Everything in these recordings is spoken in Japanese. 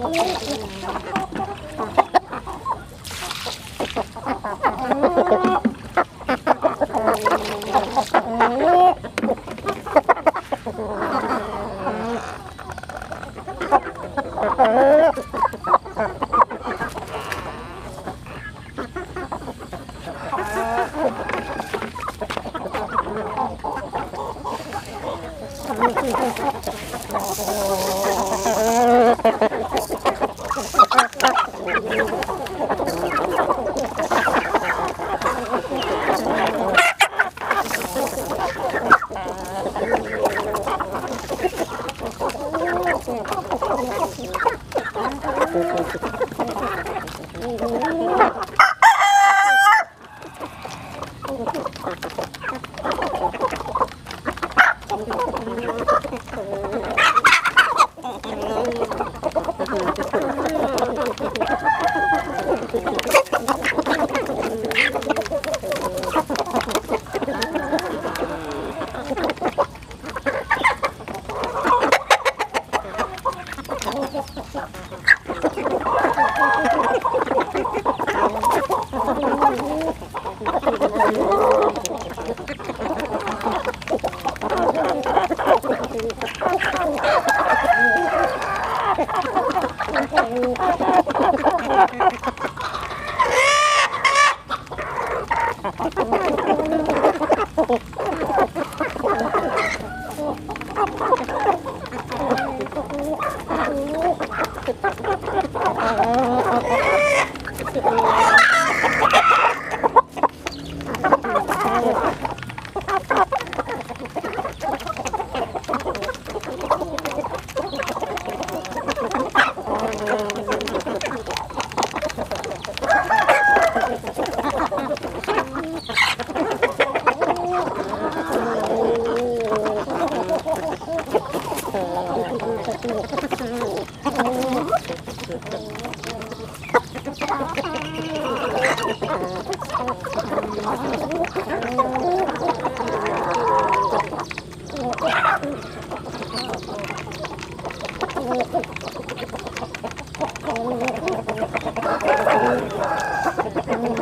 Oh, おおおおおお Ha ha ha ha! Oh,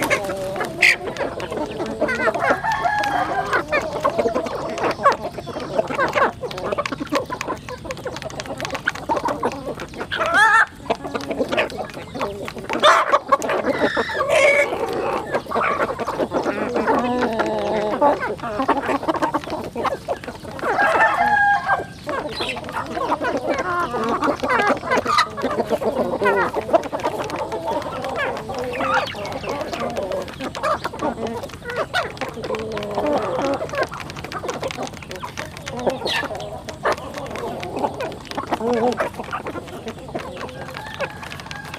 Oh.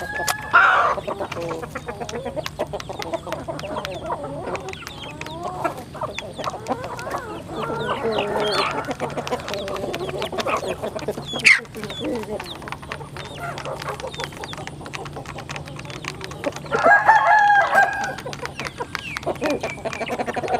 Ha ha ha ha!